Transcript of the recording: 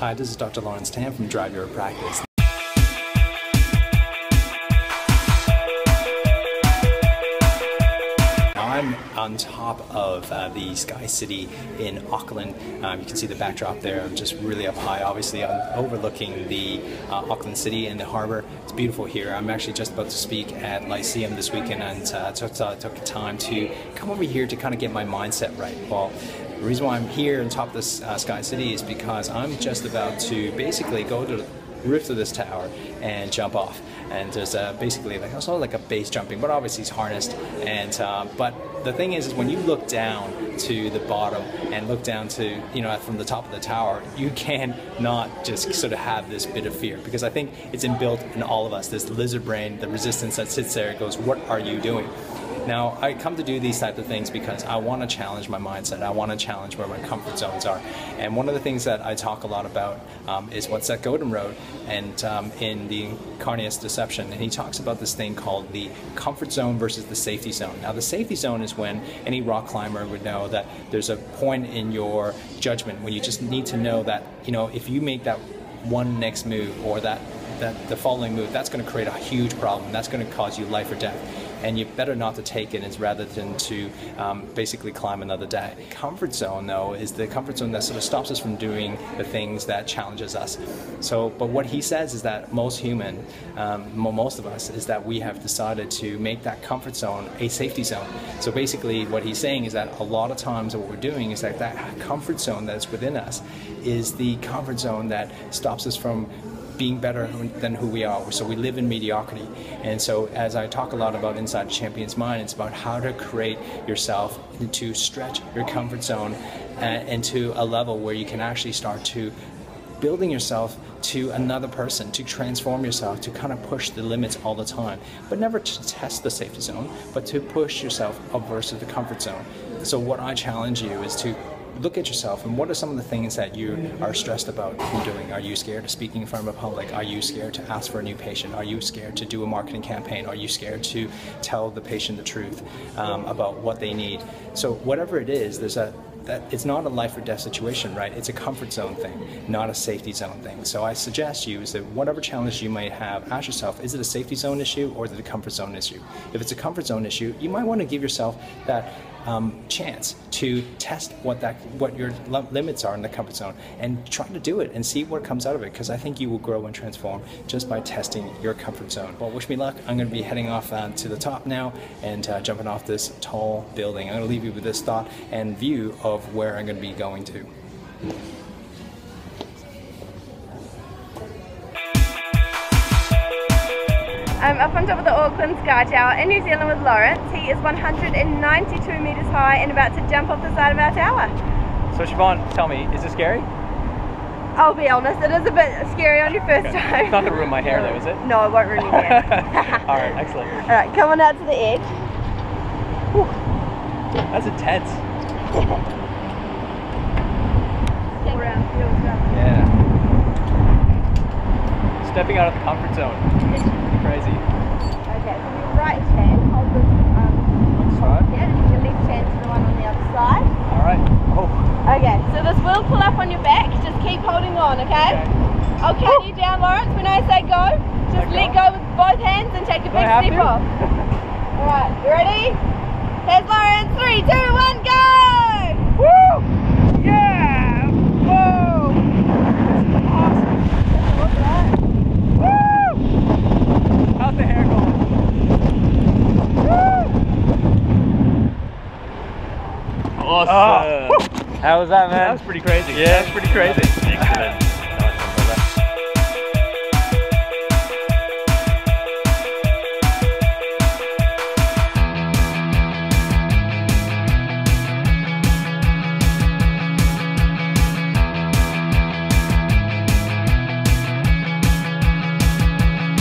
Hi, this is Dr. Laurence Tham from Drive Your Practice. I'm on top of uh, the Sky City in Auckland. Um, you can see the backdrop there. I'm just really up high. Obviously, I'm overlooking the uh, Auckland City and the harbor. It's beautiful here. I'm actually just about to speak at Lyceum this weekend, and uh, took, uh, took time to come over here to kind of get my mindset right. Well, the reason why I'm here on top of this uh, Sky City is because I'm just about to basically go to the roof of this tower and jump off and there's a, basically like of like a base jumping, but obviously it's harnessed. And uh, but the thing is, is when you look down to the bottom and look down to you know from the top of the tower, you can not just sort of have this bit of fear because I think it's inbuilt in all of us. This lizard brain, the resistance that sits there, goes, "What are you doing?" Now, I come to do these type of things because I want to challenge my mindset. I want to challenge where my comfort zones are. And one of the things that I talk a lot about um, is what Seth Godin wrote and um, in the Icarus Deception. And he talks about this thing called the comfort zone versus the safety zone. Now, the safety zone is when any rock climber would know that there's a point in your judgment when you just need to know that, you know, if you make that one next move or that, that the following move, that's going to create a huge problem. That's going to cause you life or death and you're better not to take it. is rather than to um, basically climb another day. Comfort zone though is the comfort zone that sort of stops us from doing the things that challenges us. So, but what he says is that most human, um, most of us, is that we have decided to make that comfort zone a safety zone. So basically what he's saying is that a lot of times what we're doing is that that comfort zone that's within us is the comfort zone that stops us from being better than who we are. So we live in mediocrity. And so as I talk a lot about inside champion's mind, it's about how to create yourself to stretch your comfort zone uh, into a level where you can actually start to building yourself to another person, to transform yourself, to kind of push the limits all the time, but never to test the safety zone, but to push yourself up versus the comfort zone. So what I challenge you is to look at yourself and what are some of the things that you are stressed about doing? Are you scared of speaking in front of a public? Are you scared to ask for a new patient? Are you scared to do a marketing campaign? Are you scared to tell the patient the truth um, about what they need? So whatever it is, there's a it's not a life or death situation, right? It's a comfort zone thing, not a safety zone thing. So I suggest you is that whatever challenge you might have, ask yourself, is it a safety zone issue or is it a comfort zone issue? If it's a comfort zone issue, you might want to give yourself that um, chance to test what that what your limits are in the comfort zone and try to do it and see what comes out of it because I think you will grow and transform just by testing your comfort zone. Well, wish me luck. I'm going to be heading off uh, to the top now and uh, jumping off this tall building. I'm going to leave you with this thought and view of where I'm going to be going to. I'm up on top of the Auckland Sky Tower in New Zealand with Laurence. He is 192 metres high and about to jump off the side of our tower. So Siobhan, tell me, is it scary? I'll be honest, it is a bit scary on your first okay. time. It's not going to ruin my hair though, is it? No, it won't ruin your hair. Alright, excellent. Alright, come on out to the edge. Whew. That's intense. Yeah. Stepping out of the comfort zone crazy. Okay, so your right hand hold this um, hold here, and your left hand to the one on the other side. Alright. Oh. Okay, so this will pull up on your back, just keep holding on, okay? okay. I'll count you down, Laurence. When I say go, just let go? with both hands and take a big step off. Alright, you ready? Here's Laurence. Three, two, one, go! Woo! Yeah! Whoa! the hair going? Awesome. Oh. How was that, man? That was pretty crazy. Yeah, that was pretty crazy. Excellent.